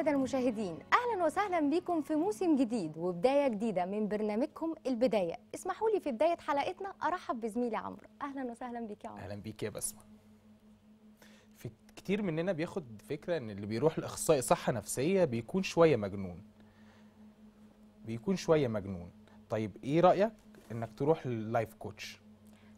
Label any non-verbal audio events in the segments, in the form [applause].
السادة المشاهدين أهلا وسهلا بكم في موسم جديد وبداية جديدة من برنامجكم البداية. اسمحوا لي في بداية حلقتنا أرحب بزميلي عمرو. أهلا وسهلا بك يا عمرو. أهلا بيك يا بسمة. في كتير مننا بياخد فكرة إن اللي بيروح لإخصائي صحة نفسية بيكون شوية مجنون. بيكون شوية مجنون. طيب إيه رأيك إنك تروح لل life coach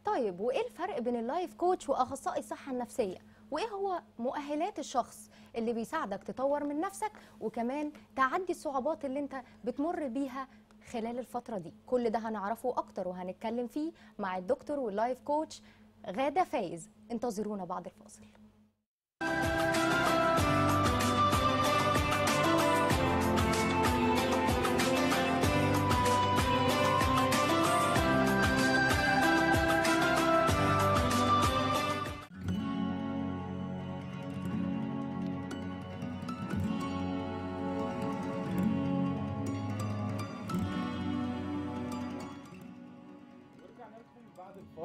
طيب وإيه الفرق بين ال life coach وأخصائي الصحة النفسية وإيه هو مؤهلات الشخص؟ اللي بيساعدك تطور من نفسك وكمان تعدي الصعوبات اللي انت بتمر بيها خلال الفترة دي. كل ده هنعرفه أكتر وهنتكلم فيه مع الدكتور وال life coach غادة فايز. انتظرونا بعد الفاصل.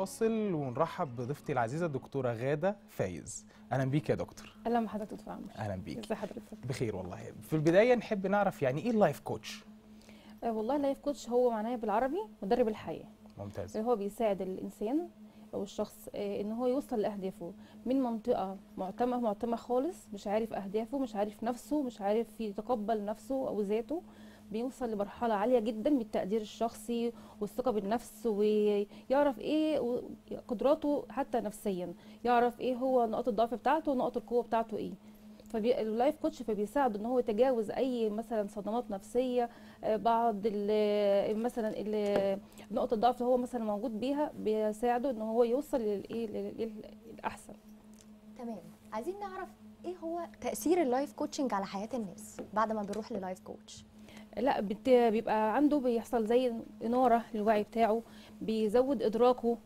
الفاصل ونرحب بضيفتي العزيزة الدكتورة غادة فايز. أهلا بيك يا دكتور. أهلا بحضرتك دكتور عمرو أهلا بيك. ازي حضرتك؟ بخير والله. في البداية نحب نعرف يعني إيه ال life coach آه والله ال life coach هو معناه بالعربي مدرب الحياة. ممتاز. اللي هو بيساعد الإنسان أو الشخص آه إن هو يوصل لأهدافه. من منطقة معتمة معتمة خالص مش عارف أهدافه مش عارف نفسه مش عارف يتقبل نفسه أو ذاته. بيوصل لمرحلة عالية جدا من التقدير الشخصي والثقة بالنفس ويعرف إيه قدراته حتى نفسيا يعرف إيه هو نقاط الضعف بتاعته ونقاط القوة بتاعته إيه. فال life coach فبيساعده إن هو يتجاوز أي مثلا صدمات نفسية آه، بعض مثلا ال- نقط الضعف اللي هو مثلا موجود بيها بيساعده إن هو يوصل للايه لل- للاحسن تمام. عايزين نعرف إيه هو تأثير ال life coaching على حياة الناس بعد ما بنروح لل life coach لا بيبقى عنده بيحصل زي إنارة للوعي بتاعه بيزود إدراكه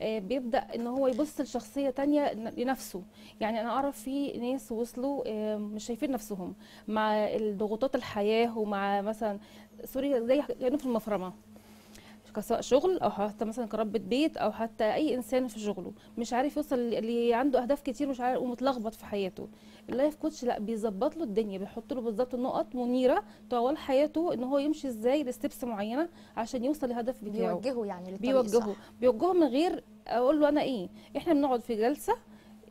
آه، بيبدأ إن هو يبص لشخصية تانية لنفسه. يعني أنا أعرف في ناس وصلوا آه، مش شايفين نفسهم مع الضغوطات الحياة ومع مثلا سوري زي كأنه في المفرمة. سواء شغل أو حتى مثلا كربة بيت أو حتى أي إنسان في شغله مش عارف يوصل اللي عنده أهداف كتير مش عارف ومتلخبط في حياته ال life coach لأ بيظبط له الدنيا بيحط له بالظبط النقط منيرة طوال حياته إن هو يمشي إزاي ل steps معينة عشان يوصل للهدف بتاعه بيوجهه يعني للطريق بيوجهه الصح. بيوجهه من غير أقول له أنا إيه إحنا بنقعد في جلسة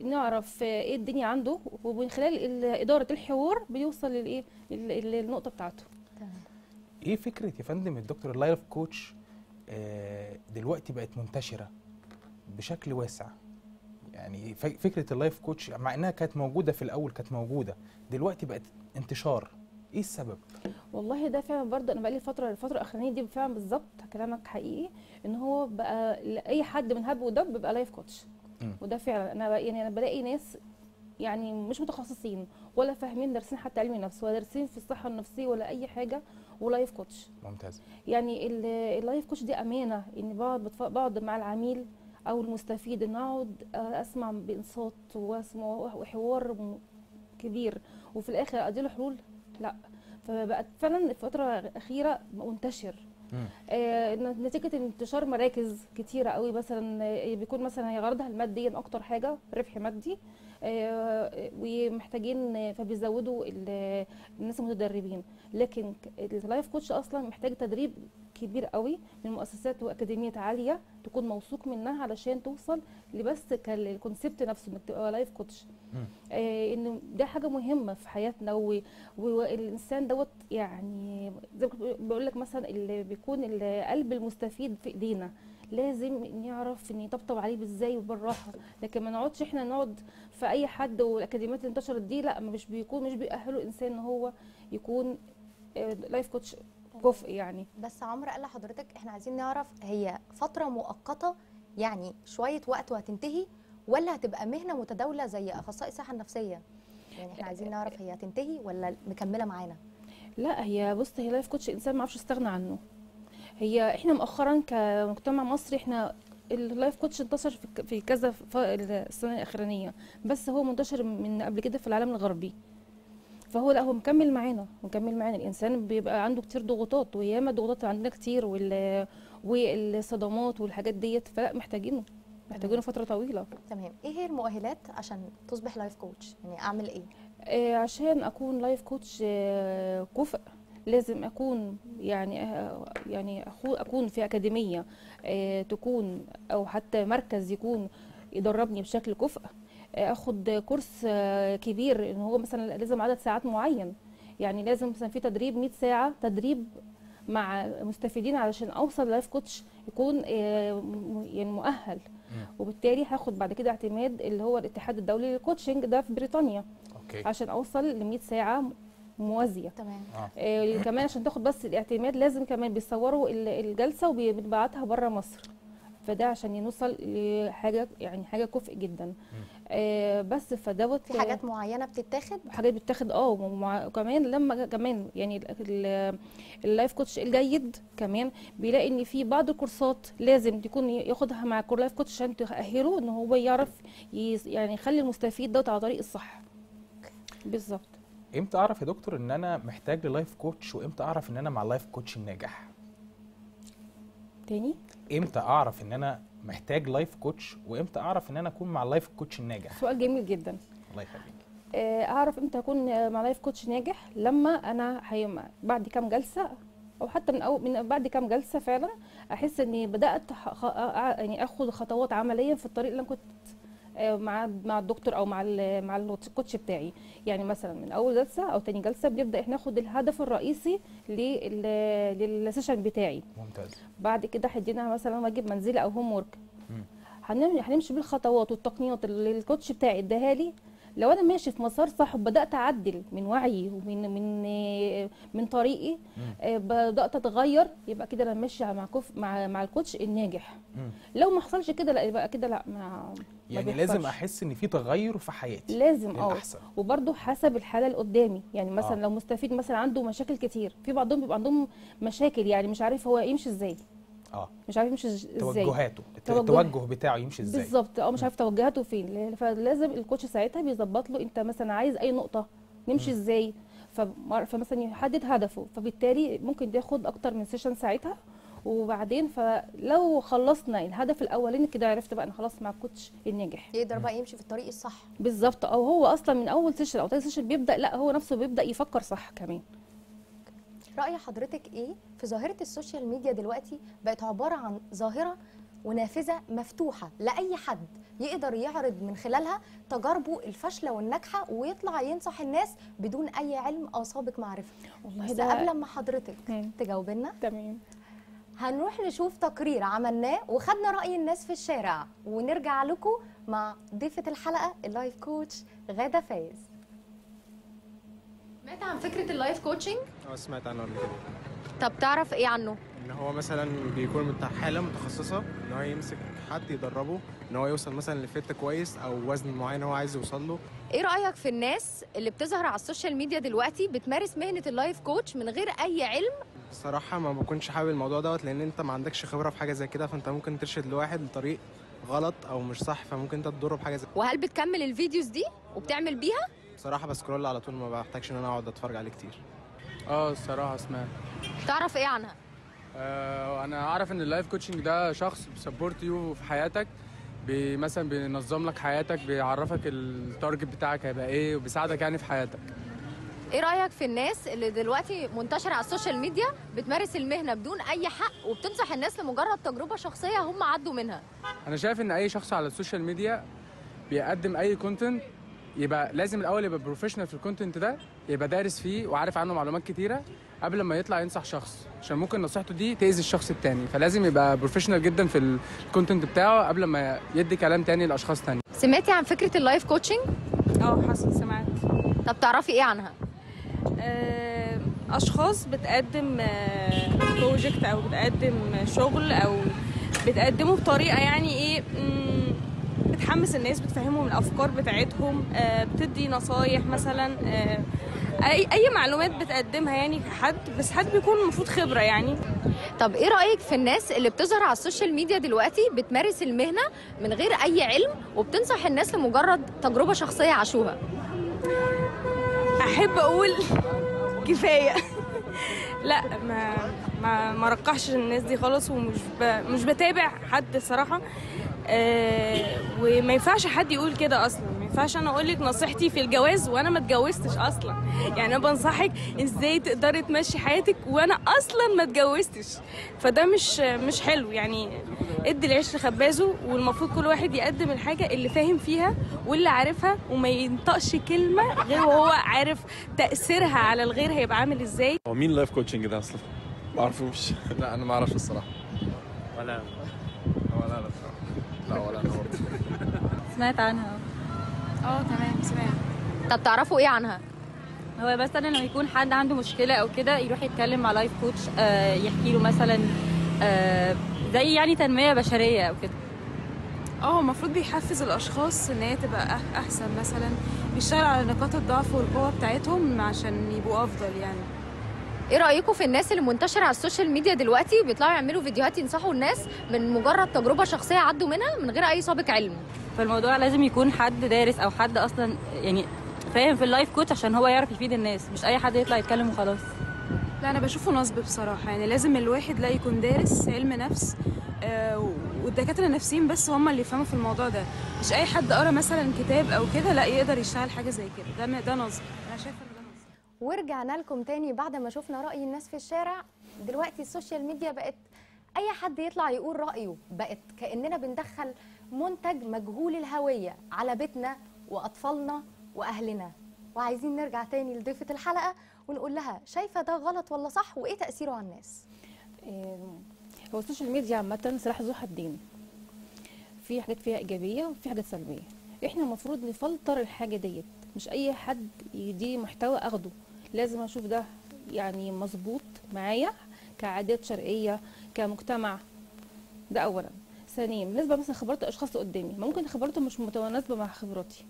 نعرف إيه الدنيا عنده ومن خلال ال- إدارة الحوار بيوصل للإيه لل- للنقطة بتاعته تمام. إيه فكرة يا فندم الدكتور ال life coach دلوقتي بقت منتشرة بشكل واسع. يعني فكرة ال life coach مع إنها كانت موجودة في الأول كانت موجودة دلوقتي بقت انتشار. إيه السبب؟ والله ده فعلا برضه أنا بقالي فترة الفترة الاخرانيه دي فعلا بالظبط كلامك حقيقي إن هو بقى لأي حد من هب ودب بيبقى life coach. وده فعلا أنا يعني أنا بلاقي ناس يعني مش متخصصين ولا فاهمين دارسين حتى علم نفس ولا دارسين في الصحة النفسية ولا أي حاجة و life coach ممتاز. يعني ال- اللايف كوتش دي أمانة إني بقعد بقعد مع العميل أو المستفيد إن أقعد آه، أسمع بإنصات وأسمع وحوار كبير. وفي الآخر اديله حلول؟ لأ. فبقت فعلا الفترة الاخيره منتشر. آه، نتيجة انتشار مراكز كتيرة قوي مثلا آه، بيكون مثلا هي غرضها الماديا أكتر حاجة ربح مادي. ومحتاجين آه، فبيزودوا ال- الناس المتدربين. لكن ال life coach أصلا محتاج تدريب كبير قوي من مؤسسات واكاديميات عالية تكون موثوق منها علشان توصل لبس كال concept نفسه إنك تبقى life coach. آه إن ده حاجة مهمة في حياتنا والإنسان دوت يعني زي ما بقول لك مثلا اللي بيكون القلب المستفيد في إيدينا. لازم نعرف ان يطبطب عليه إزاي وبالراحة. لكن ما نقعدش إحنا نقعد في أي حد والأكاديميات اللي انتشرت دي لا مش بيكون مش بيأهلوا الإنسان إن هو يكون life coach كفء يعني. بس عمرو قال لحضرتك إحنا عايزين نعرف هي فترة مؤقتة يعني شوية وقت وهتنتهي ولا هتبقى مهنة متداولة زي أخصائي الصحة النفسية؟ يعني إحنا عايزين نعرف هي هتنتهي ولا مكملة معانا؟ لا هي بص هي life coach إنسان ما يعرفش يستغنى عنه. هي إحنا مؤخرا كمجتمع مصري إحنا ال life coach انتشر في كذا السنة الأخرانية. بس هو منتشر من قبل كده في العالم الغربي. فهو لا هو مكمل معانا مكمل معانا. الإنسان بيبقى عنده كتير ضغوطات وياما ضغوطات عندنا كتير وال والصدمات والحاجات ديت فلا محتاجينه محتاجينه فترة طويلة. تمام. إيه هي المؤهلات عشان تصبح life coach يعني أعمل إيه؟ آه، عشان أكون life coach آه، كفء لازم أكون يعني يعني أكون في أكاديمية آه، تكون أو حتى مركز يكون يدربني بشكل كفء آه، أخد كورس آه، كبير إن هو مثلا لازم عدد ساعات معين. يعني لازم مثلا في تدريب 100 ساعة تدريب مع مستفيدين علشان أوصل life coach يكون يعني مؤهل. وبالتالي هاخد بعد كده اعتماد اللي هو الاتحاد الدولي لل coaching ده في بريطانيا. okay. عشان أوصل ل 100 ساعة موازية. تمام. آه. آه كمان عشان تاخد بس الاعتماد لازم كمان بيصوروا ال- الجلسة وبيبعتها بره مصر. فده عشان نوصل لحاجة يعني حاجة كفء جدا. آه بس فدوت في حاجات معينة بتتاخد؟ حاجات بتاخد آه وكمان لما كمان يعني ال- ال- ال life coach الجيد كمان بيلاقي إن في بعض الكورسات لازم تكون ياخدها مع الكورس life coach عشان تأهله إن هو يعرف يعني يخلي المستفيد دوت على طريق الصح. بالظبط. إمتى اعرف يا دكتور ان أنا محتاج لل life coach وامتى اعرف ان أنا مع ال life coach الناجح؟ تاني؟ إمتى اعرف ان أنا محتاج life coach وامتى اعرف ان أنا اكون مع ال life coach الناجح؟ سؤال جميل جدا. الله يخليك. آه، اعرف إمتى اكون مع life coach ناجح لما أنا هي بعد كام جلسة أو حتى من أو من بعد كام جلسة فعلا احس اني بدأت يعني اخد خطوات عملية في الطريق اللي أنا كنت مع مع الدكتور أو مع ال مع ال coach بتاعي. يعني مثلا من أول جلسة أو تاني جلسة بنبدا إحنا ناخد الهدف الرئيسي لل- لل session بتاعي. ممتاز. بعد كده هيدينا مثلا واجب منزلي أو homework هنمشي بالخطوات والتقنيات اللي ال coach بتاعي اداها لي لو أنا ماشي في مسار صح وبدأت أعدل من وعيي ومن من من طريقي. آه، بدأت أتغير يبقى كده أنا ماشية مع كف مع مع الكوتش الناجح. لو ما حصلش كده لا يبقى كده لا ما ما يعني بيحصلش. لازم أحس إن في تغير في حياتي لازم آه للاحسن وبرضه حسب الحالة اللي قدامي يعني مثلا آه. لو مستفيد مثلا عنده مشاكل كتير في بعضهم بيبقى عندهم مشاكل يعني مش عارف هو يمشي إزاي آه. مش عارف يمشي إزاي. توجهاته. الت- توجه- التوجه بتاعه يمشي إزاي. بالظبط. آه مش عارف توجهاته فين. فلازم الكوتش ساعتها بيظبط له أنت مثلا عايز أي نقطة نمشي إزاي. فمر- فمثلا يحدد هدفه. فبالتالي ممكن تاخد أكتر من session ساعتها. وبعدين فلو خلصنا الهدف الأولاني كده عرفت بقى أنا خلاص مع ال coach الناجح. يقدر بقى يمشي في الطريق الصح. بالظبط. أو هو أصلا من أول session أو تاني session بيبدأ لأ هو نفسه بيبدأ يفكر صح كمان. رأي حضرتك إيه في ظاهرة ال social media دلوقتي؟ بقت عبارة عن ظاهرة ونافذة مفتوحة لأي حد يقدر يعرض من خلالها تجاربه الفاشلة والناجحة ويطلع ينصح الناس بدون أي علم أو سابق معرفة. والله بس ده قبل ما حضرتك. تجاوب لنا تمام. هنروح نشوف تقرير عملناه وخدنا رأي الناس في الشارع ونرجع لكم مع ضيفة الحلقة ال life coach غادة فايز. سمعت عن فكرة ال life coaching؟ آه سمعت عنه قبل كده طب تعرف إيه عنه؟ إن هو مثلا بيكون بتاع حالة متخصصة إن هو يمسك حد يدربه إن هو يوصل مثلا lift كويس أو وزن معين هو عايز يوصل له إيه رأيك في الناس اللي بتظهر على السوشيال ميديا دلوقتي بتمارس مهنة ال life coach من غير أي علم الصراحه ما بكونش حابب الموضوع دوت لأن أنت ما عندكش خبرة في حاجة زي كده فأنت ممكن ترشد لواحد لطريق غلط أو مش صح فممكن أنت تضره بحاجة زي وهل بتكمل ال videos دي وبتعمل بيها؟ بصراحة ب scroll على طول ما بحتاجش إن أنا أقعد أتفرج عليه كتير. آه الصراحة سمعت تعرف إيه عنها؟ آه أنا أعرف إن ال life coaching ده شخص بي support you في حياتك بي مثلا بينظم لك حياتك بيعرفك ال target بتاعك هيبقى إيه وبيساعدك يعني في حياتك. إيه رأيك في الناس اللي دلوقتي منتشرة على السوشيال ميديا بتمارس المهنة بدون أي حق وبتنصح الناس لمجرد تجربة شخصية هم عدوا منها؟ أنا شايف إن أي شخص على السوشيال ميديا بيقدم أي content يبقى لازم الأول يبقى professional في ال content ده يبقى دارس فيه وعارف عنه معلومات كتيرة قبل ما يطلع ينصح شخص عشان ممكن نصيحته دي تأذي الشخص التاني فلازم يبقى professional جدا في ال content بتاعه قبل ما يدي كلام تاني لأشخاص تانية سمعتي عن فكرة ال life coaching؟ آه حصل سمعت طب تعرفي إيه عنها؟ آه، أشخاص بتقدم project أو بتقدم شغل أو بتقدمه بطريقة يعني إيه بتحمس الناس بتفهمهم الأفكار بتاعتهم آه، بتدي نصايح مثلا آه، أي أي معلومات بتقدمها يعني حد بس حد بيكون المفروض خبرة يعني. طب إيه رأيك في الناس اللي بتظهر على السوشيال ميديا دلوقتي بتمارس المهنة من غير أي علم وبتنصح الناس لمجرد تجربة شخصية عاشوها؟ أحب أقول [laughs] كفاية. [laughs] لا ما ما ما رشحش الناس دي خالص ومش ب... مش بتابع حد صراحة آه وما ينفعش حد يقول كده أصلا. ما ينفعش أنا أقول لك نصيحتي في الجواز وأنا ما اتجوزتش أصلا. يعني أنا بنصحك إزاي تقدري تمشي حياتك وأنا أصلا ما اتجوزتش. فده مش مش حلو. يعني ادي العيش لخبازه والمفروض كل واحد يقدم الحاجة اللي فاهم فيها واللي عارفها وما ينطقش كلمة غير وهو عارف تأثيرها على الغير هيبقى عامل إزاي. هو مين life coaching ده أصلا؟ ما أعرفوش. لا أنا ما أعرفش الصراحة. ولا لا ولا أنا برضه. [laughs] سمعت عنها. آه تمام سمعت. طب تعرفوا إيه عنها؟ هو مثلا لما يكون حد عنده مشكلة أو كده يروح يتكلم مع لايف كوتش آه يحكي له مثلا آه زي يعني تنمية بشرية أو كده. آه المفروض بيحفز الأشخاص إن هي تبقى أحسن مثلا. بيشتغل على نقاط الضعف والقوة بتاعتهم عشان يبقوا أفضل يعني. إيه رايكم في الناس اللي منتشرة على السوشيال ميديا دلوقتي بيطلعوا يعملوا فيديوهات ينصحوا الناس من مجرد تجربة شخصية عدوا منها من غير أي سابق علم؟ فالموضوع لازم يكون حد دارس أو حد أصلا يعني فاهم في ال life coach عشان هو يعرف يفيد الناس مش أي حد يطلع يتكلم وخلاص. لا أنا بشوفه نصب بصراحة يعني لازم الواحد لا يكون دارس علم نفس آه والدكاترة النفسيين بس هم اللي يفهموا في الموضوع ده. مش أي حد قرأ مثلا كتاب أو كده لا يقدر يشتغل حاجة زي كده. ده ده نصب. أنا شايفة ان ده نصب ورجعنا لكم تاني بعد ما شفنا رأي الناس في الشارع. دلوقتي السوشيال ميديا بقت أي حد يطلع يقول رأيه بقت كأننا بندخل منتج مجهول الهوية على بيتنا وأطفالنا وأهلنا. وعايزين نرجع تاني لضيفة الحلقة ونقول لها شايفة ده غلط ولا صح؟ وإيه تأثيره على الناس؟ آم، هو السوشيال ميديا عامة سلاح ذو حدين. في حاجات فيها إيجابية وفي حاجات سلبية. إحنا المفروض نفلتر الحاجة ديت. مش أي حد يدي محتوى أخده. لازم أشوف ده يعني مظبوط معايا كعادات شرقية كمجتمع. ده أولا. ثانيا بالنسبة مثلا خبرات الأشخاص اللي قدامي ممكن خبرته مش متناسبة مع خبراتي.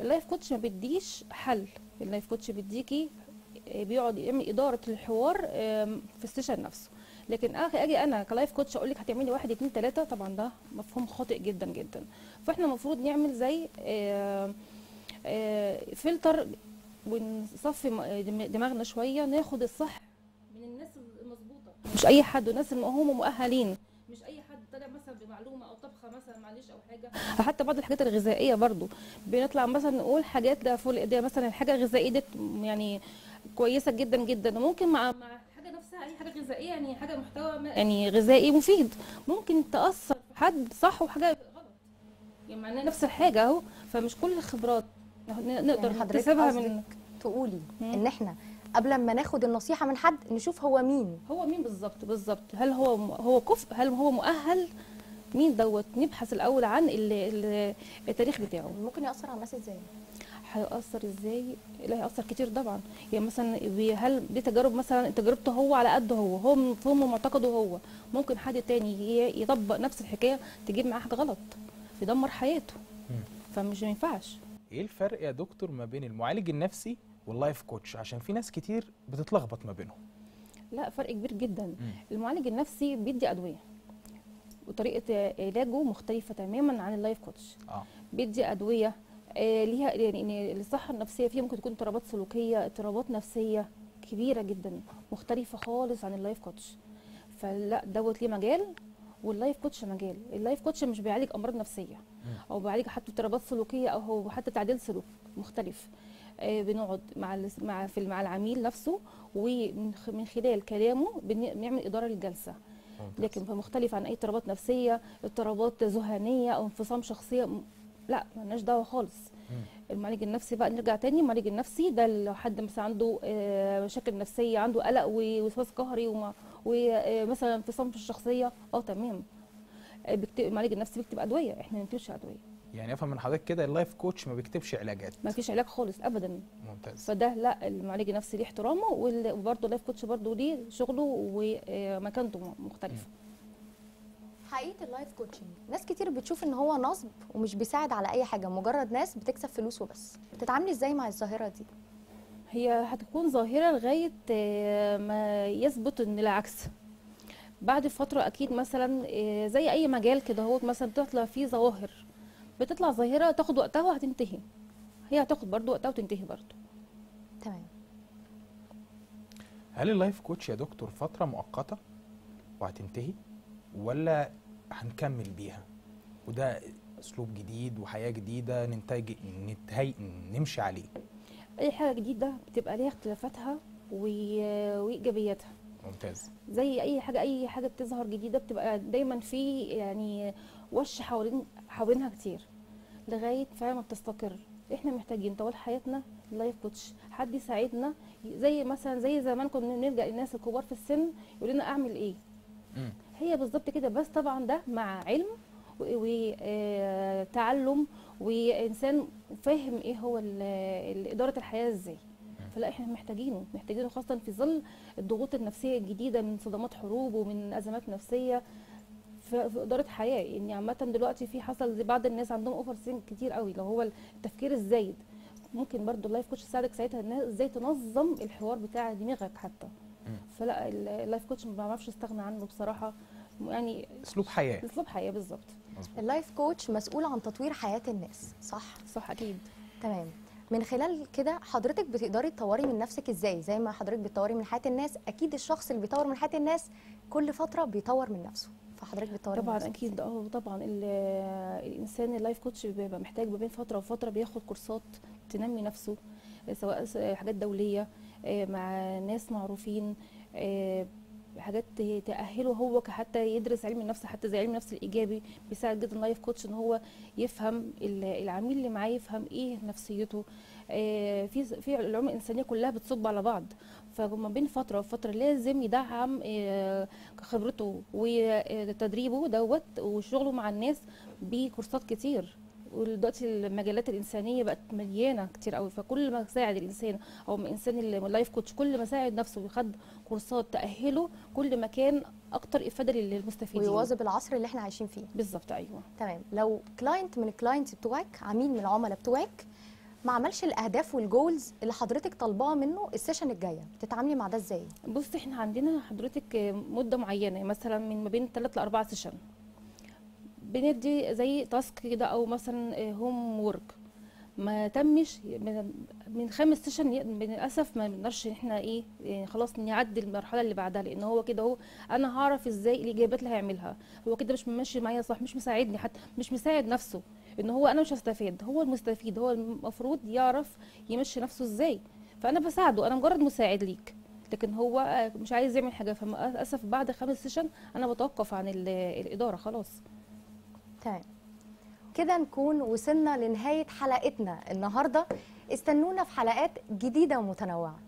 ال life coach ما بيديش حل. ال life coach بيديكي آه، بيقعد يعمل إدارة الحوار في ال session نفسه. لكن آجي أنا ك life coach أقول لك هتعملي واحد اتنين تلاتة طبعا ده مفهوم خاطئ جدا جدا. فإحنا المفروض نعمل زي آه، آه، فلتر ونصفي دماغنا شوية ناخد الصح من الناس المظبوطة. مش أي حد والناس اللي هم مؤهلين. مش أي حد طلع مثلا بمعلومة أو طبخة مثلا معلش أو حاجة. حتى بعض الحاجات الغذائية برضو. بنطلع مثلا نقول حاجات ده فول ده مثلا. الحاجة الغذائية دي يعني كويسة جدا جدا. وممكن مع مع الحاجة نفسها أي حاجة غذائية يعني حاجة محتوى يعني غذائي مفيد. ممكن تأثر في حد صح وحاجة غلط. يعني معناها نفس الحاجة أهو. فمش كل الخبرات نقدر يعني حضرتك نكتسبها قصدك من تقولي مم. إن إحنا قبل ما ناخد النصيحة من حد نشوف هو مين. هو مين بالظبط؟ بالظبط. هل هو هو كفء؟ هل هو مؤهل؟ مين دوت؟ نبحث الأول عن ال- ال- التاريخ بتاعه. ممكن يأثر على الناس إزاي؟ هيأثر إزاي؟ لا هيأثر كتير طبعا. يعني مثلا هل دي تجارب مثلا تجربته هو على قده هو هو مفهومه ومعتقده هو. ممكن حد تاني يطبق نفس الحكاية تجيب معاه حاجة غلط يدمر حياته. فمش ما ينفعش. إيه الفرق يا دكتور ما بين المعالج النفسي وال life coach عشان في ناس كتير بتتلخبط ما بينهم. لا فرق كبير جدا. المعالج النفسي بيدي أدوية وطريقة علاجه مختلفة تماما عن ال life coach آه. بيدي أدوية آه، ليها يعني الصحة النفسية فيها ممكن تكون اضطرابات سلوكية اضطرابات نفسية كبيرة جدا مختلفة خالص عن ال life coach فلا دوت ليه مجال وال life coach مجال. ال life coach مش بيعالج أمراض نفسية. أو بيعالج حتى اضطرابات سلوكية أو حتى تعديل سلوك مختلف. آه، بنقعد مع مع في مع العميل نفسه ومن خلال كلامه بن- بنعمل إدارة للجلسة. لكن فمختلف عن أي اضطرابات نفسية اضطرابات ذهانيه أو انفصام شخصية لا ملناش دعوة خالص. المعالج النفسي بقى نرجع تاني المعالج النفسي ده لو حد مثلا عنده آه، مشاكل نفسية عنده قلق ووسواس قهري ومثلا انفصام في الشخصية آه تمام. آه، بيكتب المعالج النفسي بيكتب أدوية إحنا ما بنكتبش أدوية. يعني أفهم من حضرتك كده ال life coach ما بيكتبش علاجات. ما فيش علاج خالص ابدا. ممتاز. فده لا المعالج النفسي ليه احترامه وال- وبرضه ال life coach برضه ليه شغله ومكانته مختلفة. حقيقة ال life coaching ناس كتير بتشوف إن هو نصب ومش بيساعد على أي حاجة مجرد ناس بتكسب فلوس وبس. بتتعاملي إزاي مع الظاهرة دي؟ هي هتكون ظاهرة لغاية آه، ما يثبت إن العكس. بعد فترة أكيد مثلا آه، زي أي مجال كده هو مثلا بتطلع فيه ظواهر. بتطلع ظاهرة تاخد وقتها وهتنتهي. هي هتاخد برضو وقتها وتنتهي برضو. تمام. هل اللايف كوتش يا دكتور فترة مؤقتة وهتنتهي ولا هنكمل بيها؟ وده أسلوب جديد وحياة جديدة ننتج نتهي نمشي عليه. أي حاجة جديدة بتبقى ليها اختلافاتها وإيجابياتها. ممتاز. زي أي حاجة أي حاجة بتظهر جديدة بتبقى دايما في يعني وش حوالين حوالينها كتير لغاية فعلا ما بتستقر. إحنا محتاجين طوال حياتنا لايف كوتش حد يساعدنا. زي مثلا زي زمان كنا بنلجا للناس الكبار في السن يقول لنا أعمل إيه. هي بالظبط كده. بس طبعا ده مع علم وتعلم وإنسان فاهم إيه هو إدارة الحياة إزاي. فلا إحنا محتاجينه محتاجينه خاصة في ظل الضغوط النفسية الجديدة من صدمات حروب ومن أزمات نفسية في إدارة حياة. يعني عامة دلوقتي في حصل زي بعض الناس عندهم اوفر سين كتير قوي لو هو التفكير الزايد. ممكن برضو ال life coach يساعدك ساعتها إن إزاي تنظم الحوار بتاع دماغك حتى. فلا ال- ال life coach ما بعرفش استغنى عنه بصراحة. يعني أسلوب حياة. أسلوب حياة بالظبط. ال life coach مسؤول عن تطوير حياة الناس صح؟ صح أكيد. تمام. من خلال كده حضرتك بتقدري تطوري من نفسك إزاي؟ زي ما حضرتك بتطوري من حياة الناس أكيد الشخص اللي بيطور من حياة الناس كل فترة بيطور من نفسه. فحضرتك بتطوري من طبعا نفسك أكيد. أه طبعا. ال- الإنسان ال life coach بيبقى محتاج ما بين فترة وفترة بياخد كورسات تنمي نفسه سواء حاجات دولية آه، مع ناس معروفين آه، حاجات ت- تأهله هو حتى يدرس علم النفس حتى زي علم النفس الإيجابي بيساعد جدا. ال life coach إن هو يفهم ال- العميل اللي معاه يفهم إيه نفسيته. آه، في في العلوم الإنسانية كلها بتصب على بعض. فما بين فترة وفترة لازم يدعم آه، خبرته وتدريبه دوت وشغله مع الناس بكورسات كتير. ودلوقتي المجالات الإنسانية بقت مليانة كتير قوي. فكل ما ساعد الإنسان أو الإنسان ال life coach كل ما ساعد نفسه وخد كورسات تأهله كل ما كان أكتر إفادة للمستفيدين. ويواظب العصر اللي إحنا عايشين فيه. بالظبط أيوه. تمام. لو client من ال clients بتوعك عميل من العملاء بتوعك ما عملش الأهداف وال goals اللي حضرتك طالباها منه ال session الجاية بتتعاملي مع ده إزاي؟ بص إحنا عندنا حضرتك مدة معينة مثلا من ما بين 3 ل 4 session بندي زي task كده أو مثلا homework ما تمش من- خامس session للأسف ما بنقدرش إحنا إيه يعني خلاص نعدي المرحلة اللي بعدها لأن هو كده هو أنا هعرف إزاي الإجابات اللي هيعملها. هو كده مش ماشي معايا صح مش مساعدني حتى مش مساعد نفسه إن هو أنا مش هستفاد هو المستفيد هو المفروض يعرف يمشي نفسه إزاي. فأنا بساعده أنا مجرد مساعد ليك. لكن هو آه، مش عايز يعمل حاجة فللأسف بعد خمس سيشن أنا بتوقف عن ال- الإدارة خلاص. تمام كده نكون وصلنا لنهاية حلقتنا النهارده. استنونا في حلقات جديدة ومتنوعة.